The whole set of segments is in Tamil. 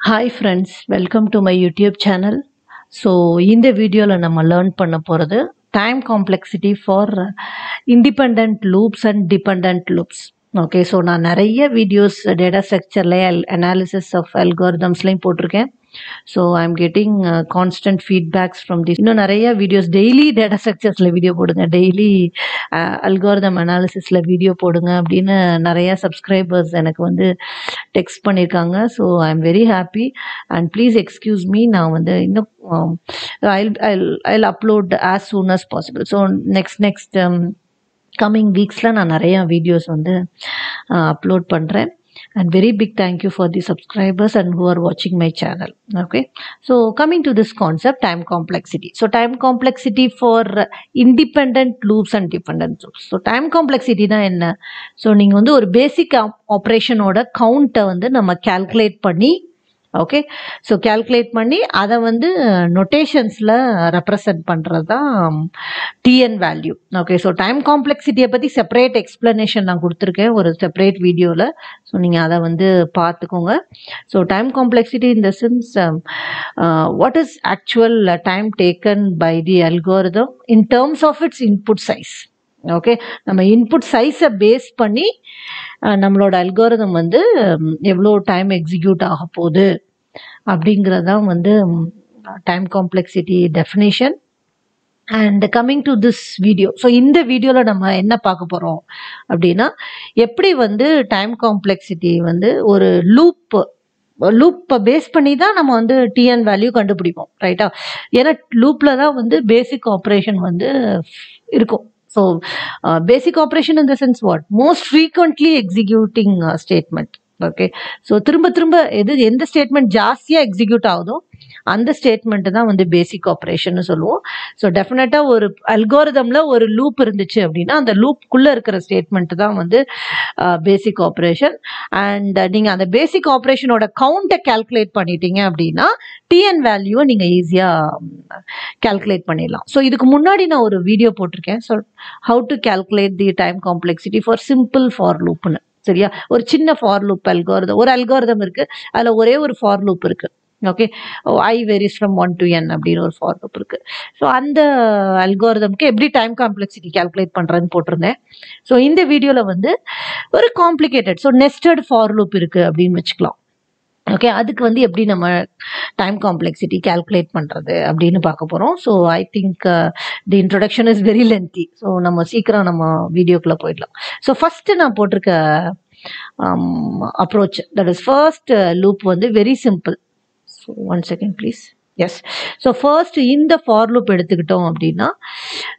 Hi friends welcome to my YouTube channel so இந்த வீடியோவில் நம்ம லேர்ன் பண்ண போகிறது time complexity for independent loops and dependent loops okay so நான் நிறைய வீடியோஸ் டேட்டா ஸ்ட்ரக்சர்லேயே அனாலிசிஸ் ஆஃப் அல்காரிதம்ஸ்லையும் போட்டிருக்கேன். So I am getting constant feedbacks from the இன்னும் நிறைய வீடியோஸ் டெய்லி டேட்டா ஸ்ட்ரக்சர்ஸில் வீடியோ போடுங்க. டெய்லி அல்காரிதம் அனாலிசிஸில் வீடியோ போடுங்க அப்படின்னு நிறைய சப்ஸ்கிரைபர்ஸ் எனக்கு வந்து டெக்ஸ்ட் பண்ணியிருக்காங்க so I am very happy and please excuse me நான் வந்து இன்னும் I upload as soon as possible so next next coming வீக்ஸில் நான் நிறையா வீடியோஸ் வந்து uh, அப்லோட் பண்ணுறேன் and very big thank you for the subscribers and who are watching my channel okay so coming to this concept time complexity so time complexity for independent loops and dependent loops so time complexity தான் என்ன ஸோ நீங்கள் வந்து ஒரு பேசிக் ஆப்ரேஷனோட கவுண்ட்டை வந்து நம்ம கால்குலேட் பண்ணி ஓகே ஸோ கால்குலேட் பண்ணி அதை வந்து நொட்டேஷன்ஸில் ரெப்ரசன்ட் பண்ணுறது தான் TN value okay so time காம்ப்ளெக்சிட்டியை பற்றி செப்பரேட் எக்ஸ்ப்ளனேஷன் நான் கொடுத்துருக்கேன் ஒரு செப்பரேட் வீடியோவில் ஸோ நீங்கள் அதை வந்து பார்த்துக்கோங்க. So time complexity in the sense what is actual time taken by the algorithm in terms of its input size okay நம்ம இன்புட் சைஸை பேஸ் பண்ணி நம்மளோட அல்கோரிதம் வந்து எவ்வளோ டைம் எக்ஸிக்யூட் ஆக போகுது? அப்படிங்கிறதான் வந்து time complexity definition and coming to this video so இந்த வீடியோவில் நம்ம என்ன பார்க்க போகிறோம் அப்படின்னா எப்படி வந்து டைம் காம்ப்ளெக்சிட்டி வந்து ஒரு லூப் லூப்பை பேஸ் பண்ணி தான் நம்ம வந்து டிஎன் வேல்யூ கண்டுபிடிப்போம் ரைட்டா ஏன்னா லூப்பில் தான் வந்து பேசிக் ஆப்ரேஷன் வந்து இருக்கும். So basic operation in the sense what most frequently executing statement okay so திரும்ப திரும்ப எது எந்த ஸ்டேட்மெண்ட் ஜாஸ்தியாக எக்ஸிக்யூட் ஆகுதோ அந்த ஸ்டேட்மெண்ட்டு தான் வந்து பேசிக் ஆப்ரேஷன் சொல்லுவோம். ஸோ டெஃபினட்டாக ஒரு அல்கோரிதமில் ஒரு லூப் இருந்துச்சு அப்படின்னா அந்த லூப்புக்குள்ளே இருக்கிற ஸ்டேட்மெண்ட்டு தான் வந்து பேசிக் ஆப்ரேஷன் அண்ட் நீங்கள் அந்த பேசிக் ஆப்ரேஷனோட கவுண்ட்டை கால்குலேட் பண்ணிட்டீங்க அப்படின்னா டிஎன் வேல்யூவை நீங்கள் ஈஸியாக கேல்குலேட் பண்ணிடலாம். ஸோ இதுக்கு முன்னாடி நான் ஒரு வீடியோ போட்டிருக்கேன். So how to calculate the time complexity for simple for லூப்னு சரியா? ஒரு சின்ன ஃபார் லூப் அல்கோரிதம் ஒரு அல்கோர்தம் இருக்கு. அதில் ஒரே ஒரு ஃபார் லூப் இருக்கு. Okay I varies from one to N அப்படின்னு ஒரு ஃபார் லூப் இருக்கு. ஸோ அந்த அல்கோரிதம்க்கு எப்படி டைம் காம்ப்ளெக்சிட்டி கால்குலேட் பண்ணுறேன்னு போட்டிருந்தேன். ஸோ இந்த வீடியோவில் வந்து ஒரு complicated so nested for loop இருக்கு அப்படின்னு வச்சுக்கலாம். ஓகே அதுக்கு வந்து எப்படி நம்ம டைம் காம்ப்ளெக்சிட்டி கால்குலேட் பண்ணுறது அப்படின்னு பார்க்க போகிறோம் so I think the introduction is very lengthy so நம்ம சீக்கிரம் நம்ம வீடியோக்குள்ளே போயிடலாம். ஸோ ஃபஸ்ட்டு நான் போட்டிருக்க approach that is first loop வந்து very simple so one second please yes so first இந்த ஃபார் லூப் எடுத்துக்கிட்டோம் அப்படின்னா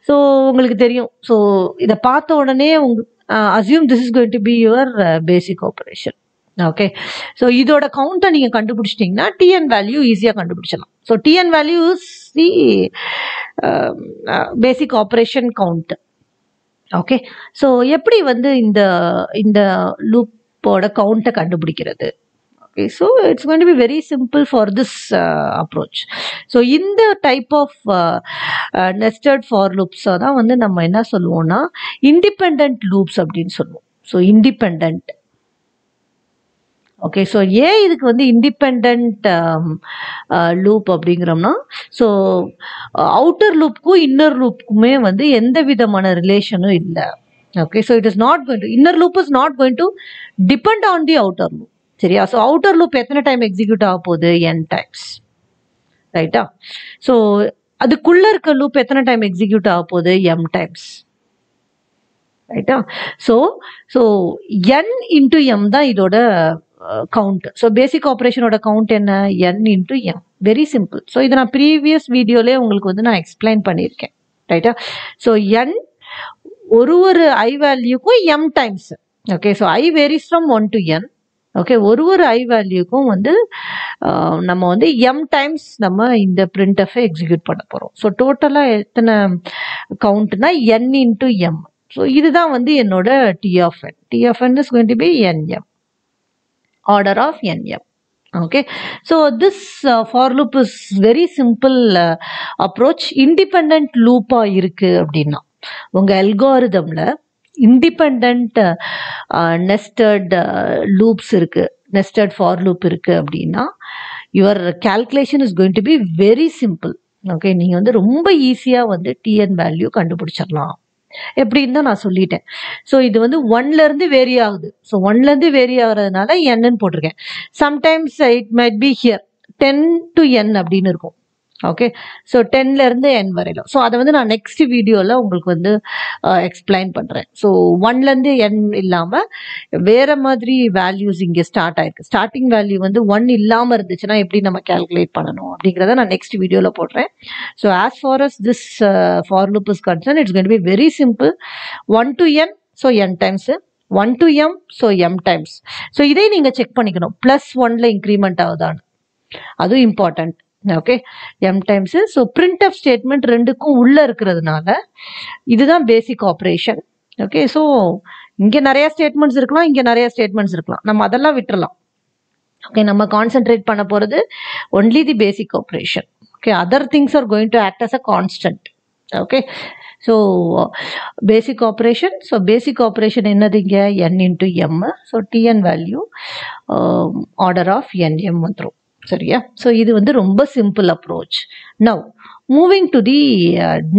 ஸோ உங்களுக்கு தெரியும். ஸோ இதை பார்த்த உடனே உங்க assume this is going to be your basic operation okay so இதோட கவுண்ட்டை நீங்கள் கண்டுபிடிச்சிட்டிங்கன்னா டிஎன் வேல்யூ ஈஸியாக கண்டுபிடிச்சலாம் so TN value is the basic operation um, count uh, okay so எப்படி வந்து இந்த இந்த லூப்போட கவுண்ட்டை கண்டுபிடிக்கிறது? Okay so it's going to be very simple for this approach so இந்த டைப் ஆஃப் நெஸ்டட் ஃபார் லூப்ஸை தான் வந்து நம்ம என்ன சொல்லுவோம்னா இண்டிபெண்ட் லூப்ஸ் அப்படின்னு சொல்லுவோம். ஸோ இண்டிபெண்ட் ஓகே ஸோ ஏன் இதுக்கு வந்து இண்டிபெண்ட் லூப் um, uh, அப்படிங்கிறோம்னா ஸோ அவுட்டர் லூப்புக்கும் இன்னர் லூப்புக்குமே வந்து எந்த விதமான ரிலேஷனும் இல்லை. Okay so it is not going to inner loop is not going to depend on the outer loop சரியா? ஸோ அவுட்டர் லூப் எத்தனை டைம் எக்ஸிக்யூட் ஆக போகுது? என் டைம்ஸ் ரைட்டா ஸோ அதுக்குள்ளே இருக்க லூப் எத்தனை டைம் எக்ஸிக்யூட் ஆக போகுது? எம் டைம்ஸ் ரைட்டா so so N into M தான் இதோட கவுண்ட் ஸோ பேசிக் ஆப்ரேஷனோட கவுண்ட் என்ன? N into M very simple so இதை நான் ப்ரீவியஸ் வீடியோலேயே உங்களுக்கு வந்து நான் எக்ஸ்பிளைன் பண்ணியிருக்கேன். ரைட்டா ஸோ என் ஒரு ஒரு ஐ வேல்யூக்கும் M times okay so I varies from one to N okay ஒரு ஒரு ஐ வேல்யூக்கும் வந்து நம்ம வந்து எம் டைம்ஸ் நம்ம இந்த பிரிண்டஃபை எக்ஸிக்யூட் பண்ண போகிறோம் ஸோ டோட்டலாக எத்தனை கவுண்ட்னா என் இன்ட்டு எம் ஸோ இதுதான் வந்து என்னோட T of N T of N is going to be NM order of NM okay so this for loop is very simple approach independent லூப்பாக இருக்குது அப்படின்னா உங்கள் அல்காரிதமில் இண்டிபெண்ட் நெஸ்டட் லூப்ஸ் இருக்கு நெஸ்டட் ஃபார் லூப் இருக்கு அப்படின்னா your calculation is going to be very simple okay நீங்கள் வந்து ரொம்ப ஈஸியாக வந்து டிஎன் வேல்யூ கண்டுபிடிச்சிடலாம் எப்படின்னு தான் நான் சொல்லிட்டேன். ஸோ இது வந்து ஒன்ல இருந்து வேரி ஆகுது. ஸோ ஒன்ல இருந்து வேரி ஆகுறதுனால என்னன்னு போட்டிருக்கேன். Sometimes it might be here ten to N அப்படின்னு இருக்கும். ஓகே ஸோ டென்லேருந்து என் வரையிலும். ஸோ அதை வந்து நான் நெக்ஸ்ட் வீடியோவில் உங்களுக்கு வந்து uh, எக்ஸ்பிளைன் பண்ணுறேன் ஸோ ஒன்லேருந்து என் இல்லாமல் வேறு மாதிரி வேல்யூஸ் இங்கே ஸ்டார்ட் ஆயிருக்கு. ஸ்டார்டிங் வேல்யூ வந்து ஒன் இல்லாமல் இருந்துச்சுன்னா எப்படி நம்ம கால்குலேட் பண்ணணும் அப்படிங்கிறத நான் நெக்ஸ்ட் வீடியோவில் போடுறேன். So as far as this for loop is concern it's get be very simple one to N so N times one to M so M times so இதே நீங்கள் செக் பண்ணிக்கணும். ப்ளஸ் ஒனில் இன்க்ரிமெண்ட் ஆகுதான்னு. அதுவும் important okay M times so print of statement ரெண்டுக்கும் உள்ளே இருக்கிறதுனால இதுதான் பேசிக் ஆப்ரேஷன் ஓகே ஸோ இங்கே நிறைய ஸ்டேட்மெண்ட்ஸ் இருக்கலாம் இங்கே நிறைய ஸ்டேட்மெண்ட்ஸ் இருக்கலாம். நம்ம அதெல்லாம் விட்டுறலாம். ஓகே நம்ம கான்சென்ட்ரேட் பண்ண போகிறது only the basic operation okay other things are going to act as a constant okay so basic operation so basic operation என்னது இங்கே? N into m so t n value order of n m வந்துடும் சரியா? ஸோ இது வந்து ரொம்ப simple approach now moving to the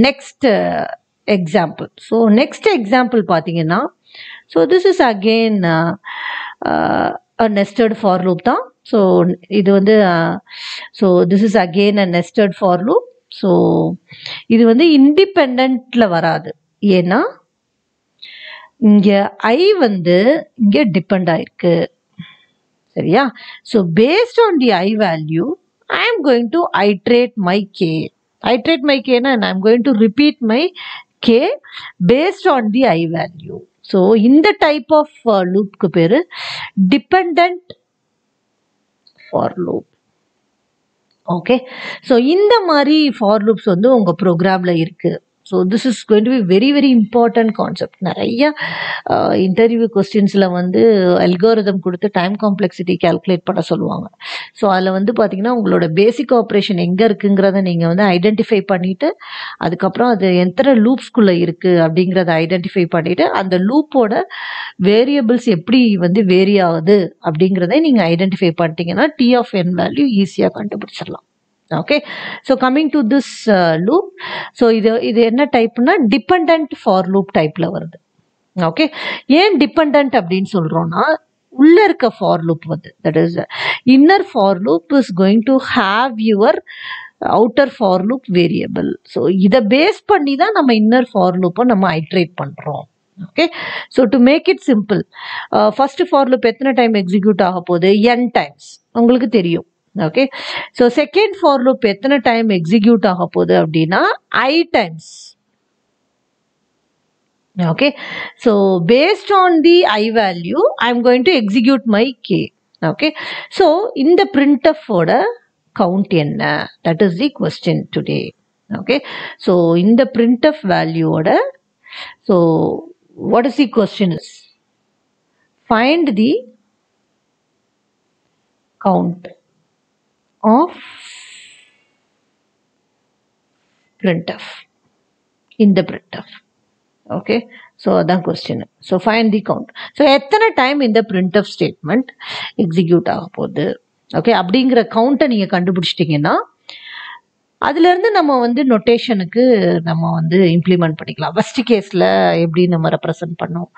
next example so next example பார்த்தீங்கன்னா so this is again nested for loop தான். ஸோ இது வந்து so this is again a nested for loop so இது வந்து இண்டிபெண்ட்ல வராது. ஏன்னா இங்கே ஐ வந்து இங்கே டிபெண்ட் ஆயிருக்கு. சரியா? So based on the i value I am going to iterate my k iterate my கேனா I am going to repeat my k based on the i value so இந்த டைப் ஆஃப் லூப்க்கு பேர் depend for loop okay so இந்த மாதிரி ஃபார் லூப்ஸ் வந்து உங்கள் ப்ரோக்ராமில் இருக்குது so this is going to be very very important concept நிறைய இன்டர்வியூ கொஸ்டின்ஸில் வந்து அல்கோரிதம் கொடுத்து டைம் காம்ப்ளெக்சிட்டி கால்குலேட் பண்ண சொல்லுவாங்க. ஸோ அதில் வந்து பார்த்தீங்கன்னா உங்களோட பேசிக் ஆப்ரேஷன் எங்கே இருக்குங்கிறத நீங்கள் வந்து ஐடென்டிஃபை பண்ணிவிட்டு அதுக்கப்புறம் அது எத்தனை லூப்ஸ்குள்ளே இருக்குது அப்படிங்கிறத ஐடென்டிஃபை பண்ணிவிட்டு அந்த லூப்போட வேரியபிள்ஸ் எப்படி வந்து வேரி ஆகுது அப்படிங்கிறத நீங்கள் ஐடென்டிஃபை பண்ணிட்டீங்கன்னா டி ஆஃப் என் வேல்யூ ஈஸியாக கண்டுபிடிச்சிடலாம். Okay so coming to this loop so இது இது என்ன டைப்னா டிபெண்ட் ஃபார் லூப் டைப்பில் வருது. ஓகே ஏன் டிபெண்ட் அப்படின்னு சொல்கிறோன்னா உள்ள இருக்க ஃபார் லூப் வந்து that is inner for loop is going to have your outer for loop variable so இதை பேஸ் பண்ணி தான் நம்ம இன்னர் ஃபார் லூப்பை நம்ம ஐட்ரேட் பண்ணுறோம் okay so to make it simple first for loop எத்தனை டைம் எக்ஸிக்யூட் ஆக போகுது? என் டைம்ஸ் உங்களுக்கு தெரியும். Okay so second for loop எத்தனை டைம் எக்ஸிக்யூட் ஆக போகுது அப்படின்னா i times okay so based on the i value I am going to execute my k okay so இந்த பிரிண்டஃபோட கவுண்ட் என்ன? That is the question today okay so இந்த printf வேல்யூவோட so what is the question is find the count of printf in the printf okay so அதான் question so find the count so எத்தனை டைம் இந்த பிரிண்ட் ஆஃப் ஸ்டேட்மெண்ட் எக்ஸிக்யூட் ஆக போகுது? ஓகே அப்படிங்கிற கவுண்ட்டை நீங்கள் கண்டுபிடிச்சிட்டிங்கன்னா அதுலேருந்து நம்ம வந்து நொட்டேஷனுக்கு நம்ம வந்து இம்ப்ளிமெண்ட் பண்ணிக்கலாம். ஃபஸ்ட்டு கேஸில் எப்படி நம்ம ரெப்ரசன்ட் பண்ணோம்?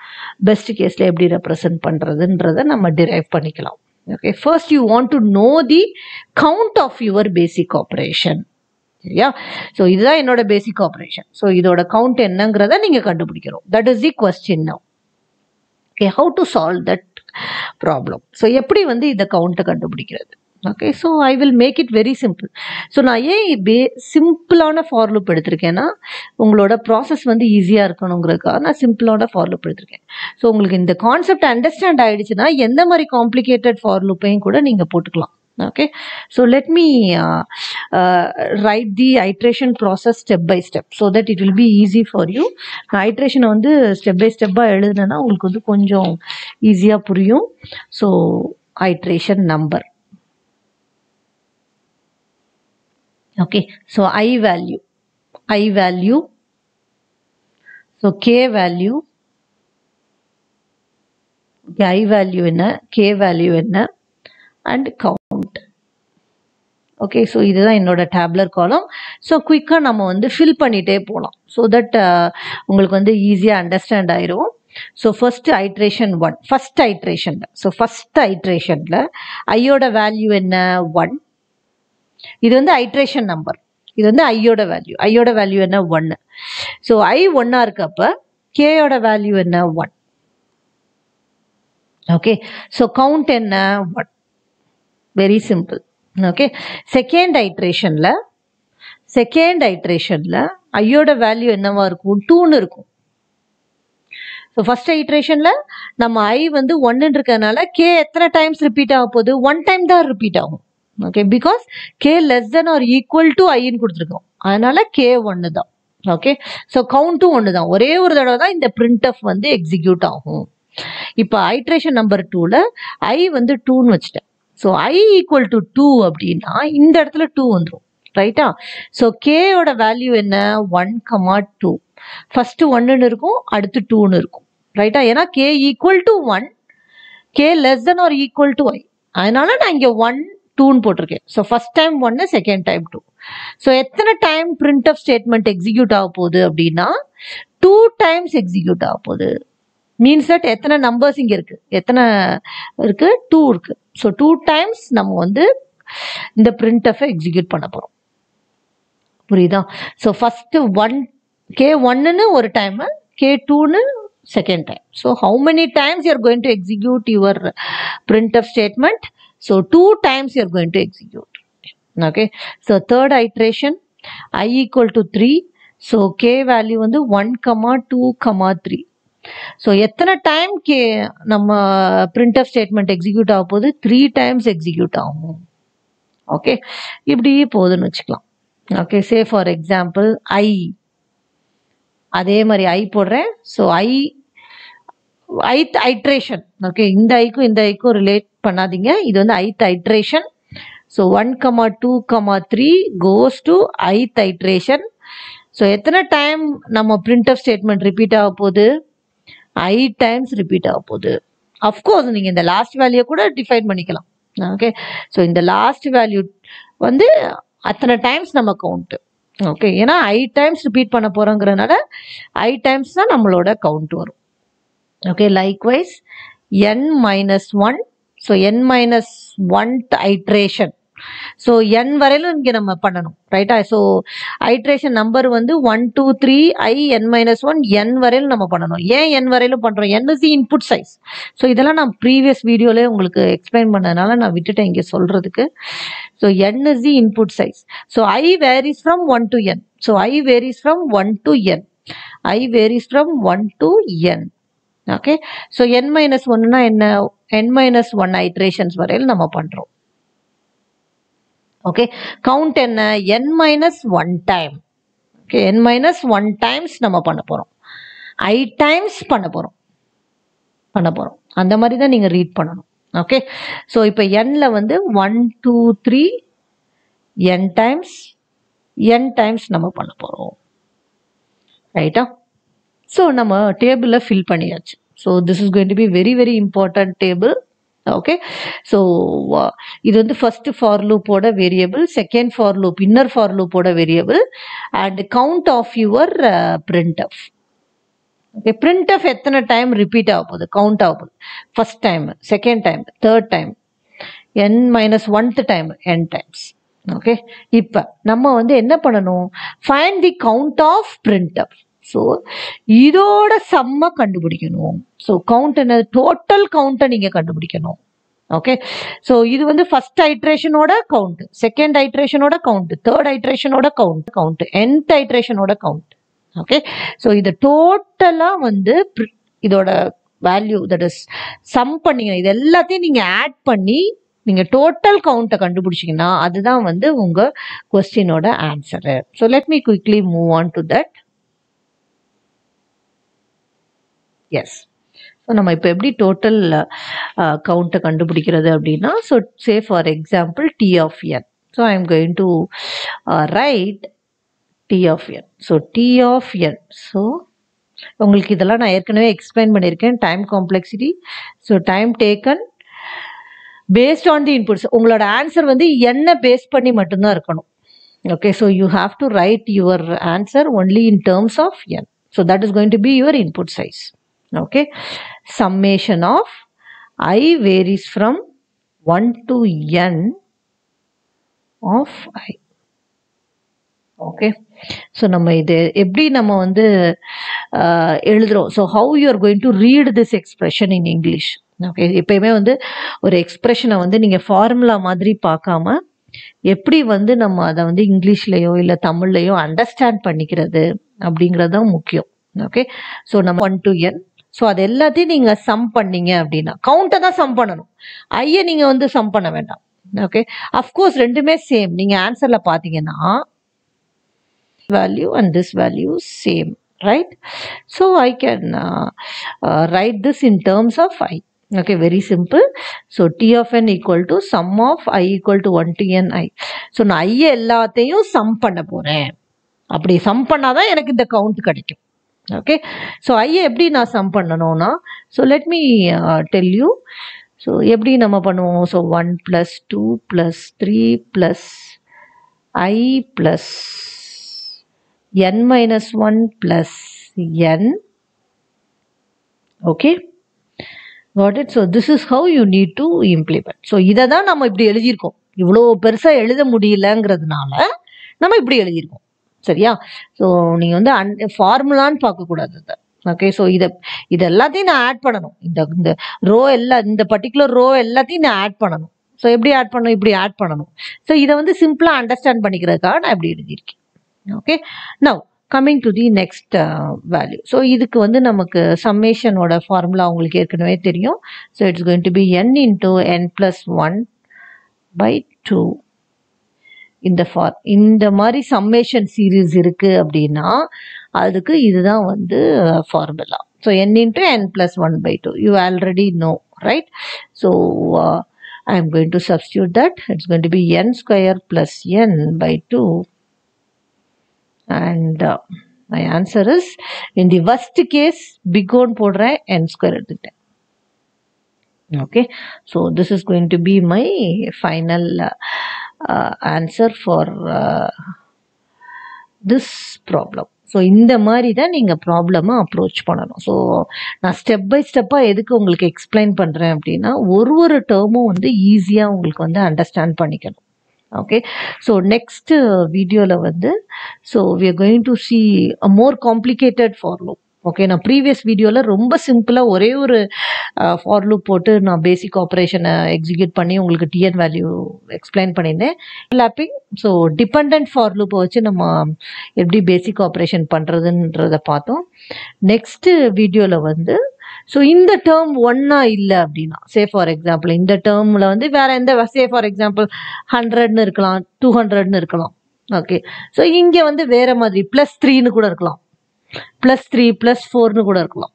பெஸ்ட் கேஸில் எப்படி ரெப்ரசன்ட் பண்ணுறதுன்றதை நம்ம டிரைவ் பண்ணிக்கலாம். Okay first you want to know the count of your basic operation. சரியா? ஸோ இதுதான் என்னோட பேசிக் ஆப்ரேஷன் ஸோ இதோட கவுண்ட் என்னங்கிறத நீங்கள் கண்டுபிடிக்கிறோம் that is the question now okay how to solve that problem so எப்படி வந்து இந்த கவுண்ட்டை கண்டுபிடிக்கிறது? Okay so I will make it very simple so நான் ஏன் பே சிம்பிளான ஃபார் லூப் எடுத்திருக்கேன்னா உங்களோட ப்ராசஸ் வந்து ஈஸியாக இருக்கணுங்கிறதுக்காக நான் சிம்பிளான ஃபார் லூப் எடுத்திருக்கேன். ஸோ உங்களுக்கு இந்த கான்செப்ட் அண்டர்ஸ்டாண்ட் ஆகிடுச்சுன்னா எந்த மாதிரி காம்ப்ளிகேட்டட் ஃபார் லூப்பையும் கூட நீங்கள் போட்டுக்கலாம். Okay so let me write the iteration process step by step so that it will be easy for you for நான் வந்து ஸ்டெப் பை ஸ்டெப்பாக எழுதுனேன்னா உங்களுக்கு வந்து கொஞ்சம் ஈஸியாக புரியும். So iteration number okay so i value i value so k value okay, i value என்ன k value என்ன அண்ட் கவுண்ட் ஓகே ஸோ இதுதான் என்னோட டேப்லர் காலம் ஸோ குயிக்காக நம்ம வந்து ஃபில் பண்ணிகிட்டே போகலாம் ஸோ தட் uh, உங்களுக்கு வந்து ஈஸியாக அண்டர்ஸ்டாண்ட் ஆயிரும். So first iteration one first ஐட்ரேஷனில் so first ஐட்ரேஷனில் ஐயோட வேல்யூ என்ன? ஒன் இது வந்து ஐட்ரேஷன் நம்பர் இது வந்து ஐயோட வேல்யூ ஐயோட வேல்யூ என்ன? ஒன்று ஸோ ஐ ஒன்னாக இருக்கப்ப கேயோட வேல்யூ என்ன? ஒன் ஓகே ஸோ கவுண்ட் என்ன? One very simple okay second ஐட்ரேஷனில் second ஐட்ரேஷனில் ஐயோட வேல்யூ என்னவா இருக்கும்? டூன்னு இருக்கும். ஸோ ஃபர்ஸ்ட் ஐட்ரேஷனில் நம்ம ஐ வந்து ஒன்றுன்னு இருக்கிறதுனால கே எத்தனை டைம்ஸ் ரிப்பீட் ஆக போகுது? ஒன் டைம் தான் ரிப்பீட் ஆகும். Okay because k less than or equal to ஐன்னு கொடுத்துருக்கோம். அதனால கே ஒன்று தான் ஓகே ஸோ கவுண்ட்டும் ஒன்று தான் ஒரே ஒரு தடவை தான் இந்த பிரிண்ட் ஆஃப் வந்து எக்ஸிக்யூட் ஆகும். இப்போ ஐட்ரேஷன் நம்பர் டூவில் ஐ வந்து டூன்னு வச்சுட்டேன். So I equal to two அப்படின்னா இந்த இடத்துல டூ வந்துடும் ரைட்டா ஸோ கேயோட வேல்யூ என்ன? ஒன் கமா டூ ஃபஸ்ட்டு ஒன்றுன்னு இருக்கும் அடுத்து டூன்னு இருக்கும். ரைட்டா ஏன்னா k equal to one k less than or equal to i அதனால நான் இங்கே ஒன் டூன்னு போட்டிருக்கேன். ஸோ ஃபர்ஸ்ட் டைம் ஒன்று செகண்ட் டைம் டூ ஸோ எத்தனை time print of statement execute ஆக போகுது அப்படின்னா டூ டைம்ஸ் எக்ஸிக்யூட் ஆக போகுது. மீன்ஸ் தட் எத்தனை நம்பர்ஸ் இங்கே இருக்குது எத்தனை இருக்குது டூ இருக்குது ஸோ டூ டைம்ஸ் நம்ம வந்து இந்த பிரிண்ட் ஆஃபை எக்ஸிக்யூட் பண்ண போகிறோம் புரியுதா? ஸோ ஃபஸ்ட்டு ஒன் கே ஒன்னுன்னு ஒரு டைமு கே டூன்னு second time so how many times you are going to execute your printf statement so two times you are going to execute okay so third iteration i equal to three so k value வந்து one comma two comma three so எத்தனை டைம் கே நம்ம பிரிண்ட் ஆஃப் ஸ்டேட்மெண்ட் எக்ஸிக்யூட் ஆக போகுது? த்ரீ டைம்ஸ் எக்ஸிக்யூட் ஆகும். ஓகே இப்படி போகுதுன்னு வச்சுக்கலாம். Okay say for example I அதே மாதிரி ஐ போடுறேன். So I I iteration okay இந்த ஐக்கும் இந்த ஐக்கும் ரிலேட் பண்ணாதீங்க. இது வந்து ith iteration so one comma two comma three goes to ith iteration so எத்தனை டைம் நம்ம பிரிண்ட் ஆஃப் ஸ்டேட்மெண்ட் ரிப்பீட் ஆக போகுது? ஐ டைம்ஸ் ரிப்பீட் ஆக போகுது. அஃப்கோர்ஸ் நீங்கள் இந்த லாஸ்ட் வேல்யூ கூட டிஃபைன் பண்ணிக்கலாம். ஓகே ஸோ இந்த லாஸ்ட் வேல்யூ வந்து அத்தனை டைம்ஸ் நம்ம கவுண்ட்டு ஓகே ஏன்னா ஐ டைம்ஸ் ரிப்பீட் பண்ண போகிறோங்கிறதுனால ஐ டைம்ஸ் தான் நம்மளோட கவுண்ட் வரும். Okay likewise n minus one so n minus one iteration so n வரையிலும் இங்கே நம்ம பண்ணணும் ரைட்டா ஸோ ஐட்ரேஷன் நம்பர் வந்து one two three i n minus one n வரையிலும் நம்ம பண்ணணும். ஏன் என் வரையிலும் பண்ணுறோம் n is the input size so இதெல்லாம் நான் ப்ரீவியஸ் வீடியோலே உங்களுக்கு எக்ஸ்பிளைன் பண்ணதுனால நான் விட்டுட்டேன் இங்கே சொல்கிறதுக்கு so n is the input size so i varies from one to n so i varies from one to n i varies from one to n okay so n minus ஒன்னுனா என்ன? என் மைனஸ் ஒன் ஐட்ரேஷன்ஸ் வரையில் நம்ம பண்ணுறோம் ஓகே கவுண்ட் என்ன? N minus one time okay n minus one times நம்ம பண்ண போகிறோம் ஐ டைம்ஸ் பண்ண போகிறோம் பண்ண போகிறோம் அந்த மாதிரி தான் நீங்கள் ரீட் பண்ணணும். ஓகே ஸோ இப்போ எண்ணில் வந்து one two three n times n times நம்ம பண்ண போகிறோம் ரைட்டா ஸோ நம்ம டேபிளில் ஃபில் பண்ணியாச்சு. So this is going to be very very important table okay so இது வந்து first for லூப்போட variable second for loop inner for லூப்போட variable and count of your printf okay printf எத்தனை டைம் ரிப்பீட் ஆக போகுது? கவுண்ட் ஆக போகுது. First time second time third time n minus oneth time N times okay இப்போ நம்ம வந்து என்ன பண்ணணும்? Find the count of printf so இதோட செம்ம கண்டுபிடிக்கணும். ஸோ கவுண்ட் என்ன? டோட்டல் கவுண்ட்டை நீங்கள் கண்டுபிடிக்கணும். ஓகே ஸோ இது வந்து ஃபர்ஸ்ட் ஐட்ரேஷனோட கவுண்ட் செகண்ட் ஐட்ரேஷனோட கவுண்ட் தேர்ட் ஐட்ரேஷனோட கவுண்ட் கவுண்ட் என்த் ஐட்ரேஷனோட கவுண்ட் ஓகே ஸோ இது டோட்டலாக வந்து இதோட வேல்யூ தட் இஸ் சம் பண்ணீங்க இது எல்லாத்தையும் நீங்கள் ஆட் பண்ணி நீங்கள் டோட்டல் கவுண்ட்டை கண்டுபிடிச்சிங்கன்னா அதுதான் வந்து உங்கள் கொஸ்டினோட answer so let me quickly move on to that S so நம்ம இப்போ எப்படி டோட்டல் கவுண்ட்டை கண்டுபிடிக்கிறது அப்படின்னா so say for example T of n so I am going to write T of n so T of n so உங்களுக்கு இதெல்லாம் நான் ஏற்கனவே எக்ஸ்பிளைன் பண்ணியிருக்கேன். Time complexity so time taken based on the inputs உங்களோட ஆன்சர் வந்து என்ன பேஸ் பண்ணி மட்டும்தான் இருக்கணும். Okay so you have to write your answer only in terms of n so that is going to be your input size okay summation of i varies from one to n of i okay so நம்ம இது எப்படி நம்ம வந்து எழுதுகிறோம் எழுதுறோம்? So how you are going to read this expression in English okay எப்பயுமே வந்து ஒரு எக்ஸ்பிரஷனை வந்து நீங்கள் ஃபார்முலா மாதிரி பார்க்காம எப்படி வந்து நம்ம அதை வந்து இங்கிலீஷ்லேயோ இல்லை தமிழ்லையோ அண்டர்ஸ்டாண்ட் பண்ணிக்கிறது அப்படிங்கிறது தான் முக்கியம். ஓகே ஸோ நம்ம ஒன் டு என் ஸோ அது எல்லாத்தையும் நீங்கள் சம் பண்ணீங்க அப்படின்னா கவுண்டை தான் சம் பண்ணணும். ஐயை நீங்கள் வந்து சம் பண்ண வேண்டாம். ஓகே அஃப்கோர்ஸ் ரெண்டுமே சேம் நீங்கள் ஆன்சரில் பார்த்தீங்கன்னா value and this value same right so I can write this in terms of i of i. Okay? Very simple. So t of n equal to sum of i equal to 1 to n i. So நான் i எல்லாத்தையும் சம் பண்ண போறேன். அப்படி சம் பண்ணாதான் எனக்கு இந்த கவுண்ட் கிடைக்கும். ஓகே ஸோ ஐயை எப்படி நான் சம் பண்ணணும்னா so let me tell you so எப்படி நம்ம பண்ணுவோம்? So one plus two plus three plus i plus n minus one plus n okay what it so this is how you need to implement so இதை தான் நம்ம இப்படி எழுதியிருக்கோம். இவ்வளோ பெருசாக எழுத முடியலங்கிறதுனால நம்ம இப்படி எழுதியிருக்கோம். சரியா? ஸோ நீங்கள் வந்து அன் ஃபார்முலான்னு பார்க்கக்கூடாது அதை. ஓகே ஸோ இதை இது எல்லாத்தையும் நான் ஆட் பண்ணணும். இந்த இந்த ரோ எல்லா இந்த பர்டிகுலர் ரோ எல்லாத்தையும் நான் ஆட் பண்ணணும். ஸோ எப்படி ஆட் பண்ணணும்? இப்படி ஆட் பண்ணணும். ஸோ இதை வந்து சிம்பிளாக அண்டர்ஸ்டாண்ட் பண்ணிக்கிறதுக்காக நான் இப்படி எழுதியிருக்கேன். Okay now coming to the next value so இதுக்கு வந்து நமக்கு சம்மேஷனோட ஃபார்முலா உங்களுக்கு ஏற்கனவே தெரியும். So it's going to be n into n plus one by two இந்த ஃபார் இந்த மாதிரி சம்மேஷன் சீரீஸ் இருக்குது அப்படின்னா அதுக்கு இதுதான் வந்து formula so n into n plus one by two you already know right so I am going to substitute that it's going to be n square plus n by two and uh, my answer is in the worst case big one போடுறேன் n square எடுத்துட்டேன். Okay? So this is going to be my final uh, uh, answer for uh, this problem. So இந்த மாதிரி தான் நீங்கள் ப்ராப்ளமாக அப்ரோச் பண்ணணும். ஸோ நான் ஸ்டெப் பை ஸ்டெப்பாக எதுக்கு உங்களுக்கு எக்ஸ்பிளைன் பண்ணுறேன் அப்படின்னா ஒரு ஒரு டேர்மும் வந்து ஈஸியாக உங்களுக்கு வந்து அண்டர்ஸ்டாண்ட் பண்ணிக்கணும். ஓகே ஸோ நெக்ஸ்ட் வீடியோவில் வந்து so we are going to see a more complicated for loop okay நான் ப்ரீவியஸ் வீடியோவில் ரொம்ப சிம்பிளாக ஒரே ஒரு ஃபார் லூப் போட்டு நான் பேசிக் ஆப்ரேஷனை எக்ஸிக்யூட் பண்ணி உங்களுக்கு டிஎன் வேல்யூ எக்ஸ்பிளைன் பண்ணியிருந்தேன். லேப்பிங் ஸோ டிபெண்ட் ஃபார் லூப்பை வச்சு நம்ம எப்படி பேசிக் ஆப்ரேஷன் பண்ணுறதுன்றத பார்த்தோம். நெக்ஸ்ட்டு வீடியோவில் வந்து ஸோ இந்த டேர்ம் ஒன்னா இல்லை அப்படின்னா சே ஃபார் எக்ஸாம்பிள் இந்த டேர்மில் வந்து வேற எந்த சே ஃபார் எக்ஸாம்பிள் ஹண்ட்ரட்னு இருக்கலாம் டூ ஹண்ட்ரட்னு இருக்கலாம். ஓகே ஸோ இங்கே வந்து வேற மாதிரி ப்ளஸ் த்ரீன்னு கூட இருக்கலாம். ப்ளஸ் த்ரீ ப்ளஸ் ஃபோர்னு கூட இருக்கலாம்.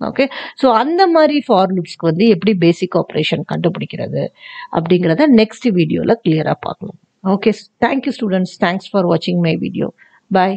ஓகே ஸோ அந்த மாதிரி ஃபார் லூப்ஸ்க்கு வந்து எப்படி பேசிக் ஆப்ரேஷன் கண்டுபிடிக்கிறது அப்படிங்கிறத நெக்ஸ்ட் வீடியோவில் கிளியராக பார்க்கணும் okay thank you students thanks for வாட்சிங் மை வீடியோ பாய்